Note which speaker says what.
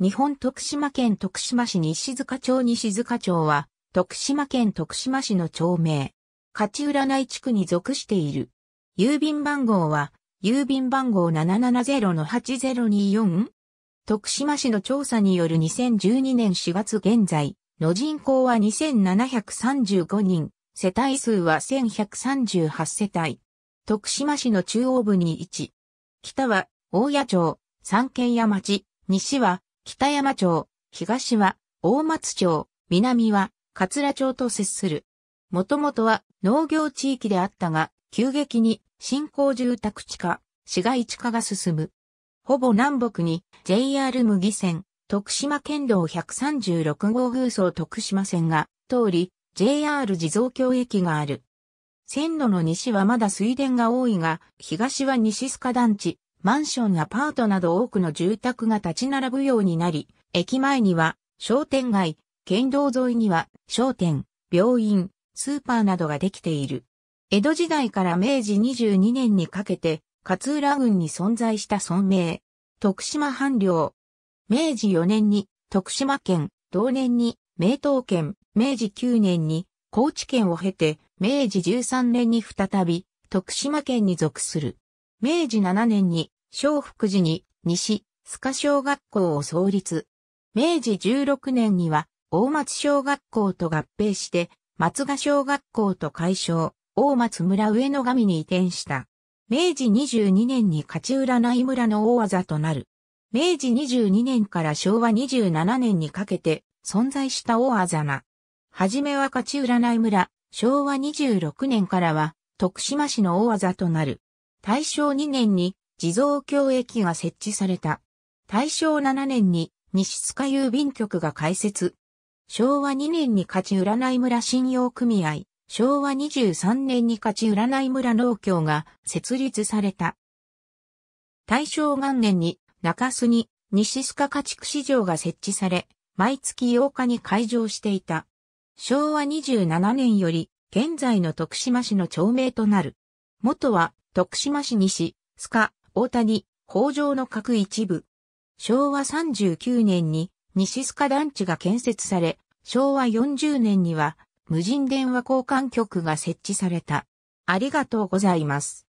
Speaker 1: 日本徳島県徳島市西塚町西塚町は、徳島県徳島市の町名。勝浦内地区に属している。郵便番号は、郵便番号 770-8024? 徳島市の調査による2012年4月現在の人口は2735人、世帯数は1138世帯。徳島市の中央部に位置。北は大谷町、三軒山町、西は北山町、東は大松町、南は桂町と接する。もともとは農業地域であったが、急激に新興住宅地化、市街地化が進む。ほぼ南北に JR 無義線、徳島県道136号偶走徳島線が通り、JR 地蔵京駅がある。線路の西はまだ水田が多いが、東は西須賀団地、マンションアパートなど多くの住宅が立ち並ぶようになり、駅前には商店街、県道沿いには商店、病院、スーパーなどができている。江戸時代から明治22年にかけて、勝浦郡に存在した村名、徳島藩領。明治4年に徳島県、同年に名東県、明治9年に高知県を経て、明治13年に再び徳島県に属する。明治7年に小福寺に西、須賀小学校を創立。明治16年には大松小学校と合併して松賀小学校と解消、大松村上野上に移転した。明治22年に勝浦内村の大技となる。明治22年から昭和27年にかけて存在した大技な。はじめは勝浦内村、昭和26年からは徳島市の大技となる。大正2年に地蔵協駅が設置された。大正7年に西塚郵便局が開設。昭和2年に勝ち占い村信用組合、昭和23年に勝ち占い村農協が設立された。大正元年に中洲に西須賀家畜市場が設置され、毎月8日に開場していた。昭和27年より現在の徳島市の町名となる。元は徳島市西、須賀、大谷、北条の各一部。昭和39年に西須賀団地が建設され、昭和40年には無人電話交換局が設置された。ありがとうございます。